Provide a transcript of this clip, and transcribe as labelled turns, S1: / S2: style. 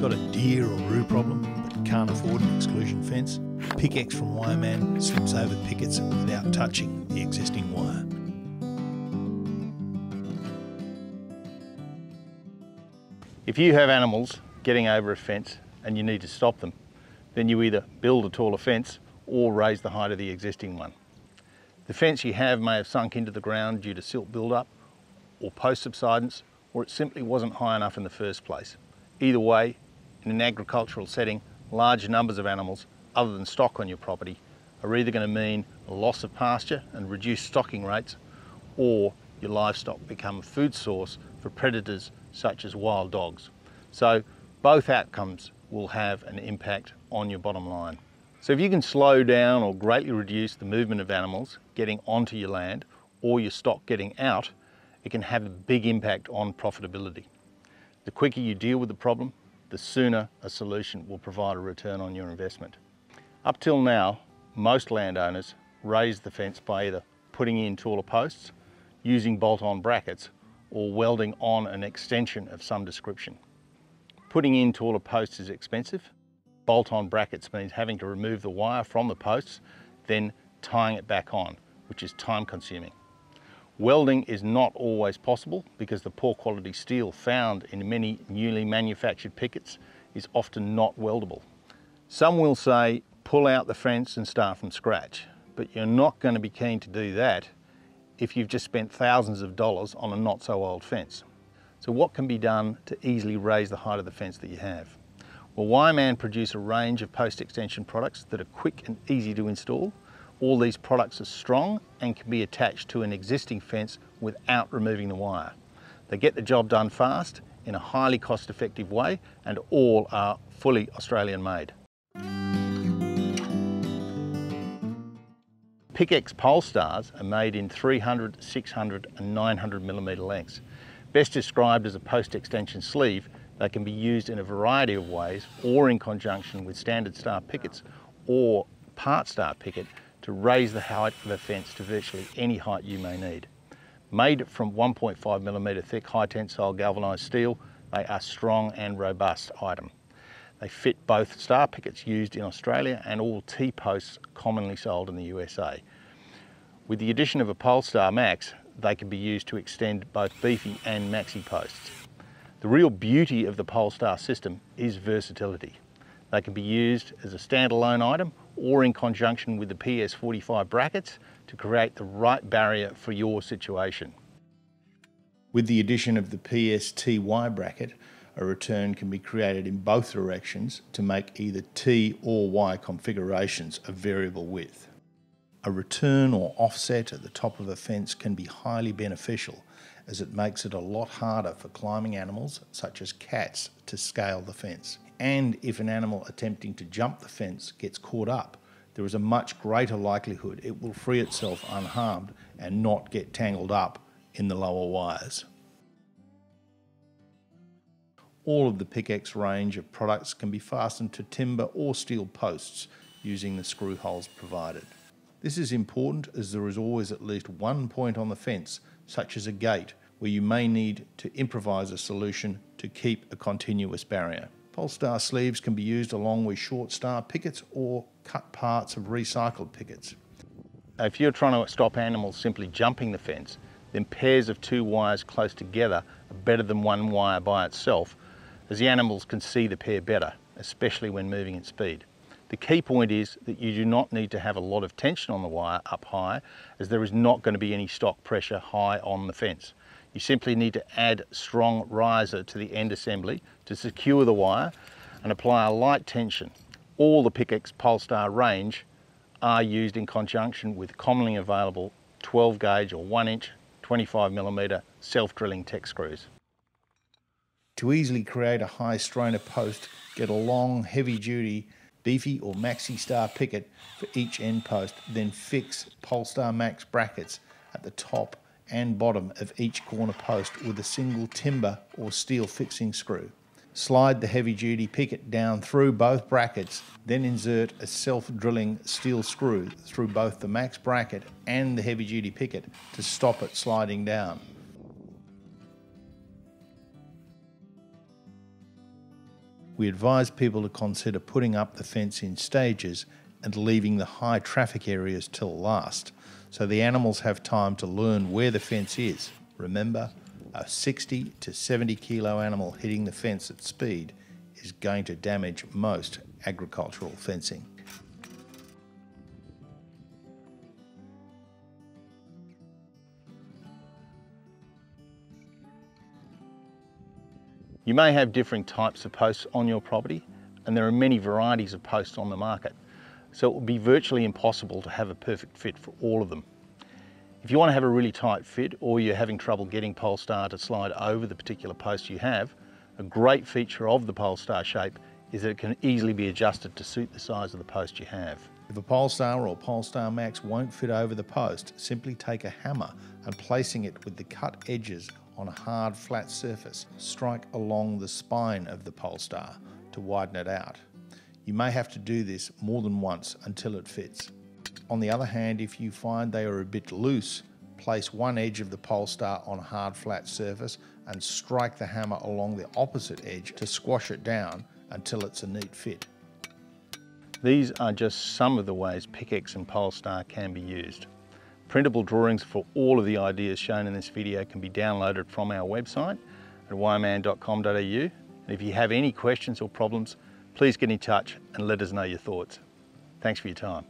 S1: Got a deer or roo problem but can't afford an exclusion fence? Pickex from Wireman slips over pickets without touching the existing wire.
S2: If you have animals getting over a fence and you need to stop them, then you either build a taller fence or raise the height of the existing one. The fence you have may have sunk into the ground due to silt buildup or post subsidence, or it simply wasn't high enough in the first place. Either way, in an agricultural setting, large numbers of animals other than stock on your property are either going to mean a loss of pasture and reduced stocking rates, or your livestock become a food source for predators such as wild dogs. So both outcomes will have an impact on your bottom line. So if you can slow down or greatly reduce the movement of animals getting onto your land or your stock getting out, it can have a big impact on profitability. The quicker you deal with the problem, the sooner a solution will provide a return on your investment. Up till now, most landowners raise the fence by either putting in taller posts, using bolt-on brackets, or welding on an extension of some description. Putting in taller posts is expensive. Bolt-on brackets means having to remove the wire from the posts, then tying it back on, which is time consuming. Welding is not always possible because the poor quality steel found in many newly manufactured pickets is often not weldable. Some will say pull out the fence and start from scratch, but you're not going to be keen to do that if you've just spent thousands of dollars on a not so old fence. So what can be done to easily raise the height of the fence that you have? Well, Wireman produce a range of post extension products that are quick and easy to install all these products are strong and can be attached to an existing fence without removing the wire. They get the job done fast in a highly cost effective way and all are fully Australian made. Pickex Polestars are made in 300, 600 and 900 millimetre lengths. Best described as a post extension sleeve, they can be used in a variety of ways or in conjunction with standard star pickets or part star picket to raise the height of a fence to virtually any height you may need. Made from 1.5 millimetre thick high tensile galvanised steel, they are strong and robust item. They fit both star pickets used in Australia and all T-posts commonly sold in the USA. With the addition of a Polestar Max, they can be used to extend both beefy and maxi posts. The real beauty of the Polestar system is versatility. They can be used as a standalone item or in conjunction with the PS45 brackets to create the right barrier for your situation.
S1: With the addition of the PSTY bracket, a return can be created in both directions to make either T or Y configurations of variable width. A return or offset at the top of a fence can be highly beneficial as it makes it a lot harder for climbing animals such as cats to scale the fence and if an animal attempting to jump the fence gets caught up, there is a much greater likelihood it will free itself unharmed and not get tangled up in the lower wires. All of the Pickex range of products can be fastened to timber or steel posts using the screw holes provided. This is important as there is always at least one point on the fence, such as a gate, where you may need to improvise a solution to keep a continuous barrier. Polestar sleeves can be used along with short star pickets or cut parts of recycled pickets.
S2: If you're trying to stop animals simply jumping the fence, then pairs of two wires close together are better than one wire by itself, as the animals can see the pair better, especially when moving at speed. The key point is that you do not need to have a lot of tension on the wire up high, as there is not going to be any stock pressure high on the fence. You simply need to add strong riser to the end assembly to secure the wire and apply a light tension. All the Pickex Polestar range are used in conjunction with commonly available 12 gauge or 1 inch 25 millimeter self-drilling Tek screws.
S1: To easily create a high strainer post, get a long heavy duty beefy or maxi star picket for each end post, then fix Polestar Max brackets at the top and bottom of each corner post with a single timber or steel fixing screw. Slide the heavy duty picket down through both brackets, then insert a self drilling steel screw through both the max bracket and the heavy duty picket to stop it sliding down. We advise people to consider putting up the fence in stages and leaving the high traffic areas till last, so the animals have time to learn where the fence is. Remember, a 60 to 70 kilo animal hitting the fence at speed is going to damage most agricultural fencing.
S2: You may have different types of posts on your property and there are many varieties of posts on the market. So it will be virtually impossible to have a perfect fit for all of them. If you want to have a really tight fit or you're having trouble getting Polestar to slide over the particular post you have, a great feature of the Polestar shape is that it can easily be adjusted to suit the size of the post you have.
S1: If a Polestar or Polestar Max won't fit over the post, simply take a hammer and placing it with the cut edges on a hard flat surface, strike along the spine of the Polestar to widen it out. You may have to do this more than once until it fits. On the other hand, if you find they are a bit loose, place one edge of the Polestar on a hard flat surface and strike the hammer along the opposite edge to squash it down until it's a neat fit.
S2: These are just some of the ways Pickex and Polestar can be used. Printable drawings for all of the ideas shown in this video can be downloaded from our website at wireman.com.au. And if you have any questions or problems, please get in touch and let us know your thoughts. Thanks for your time.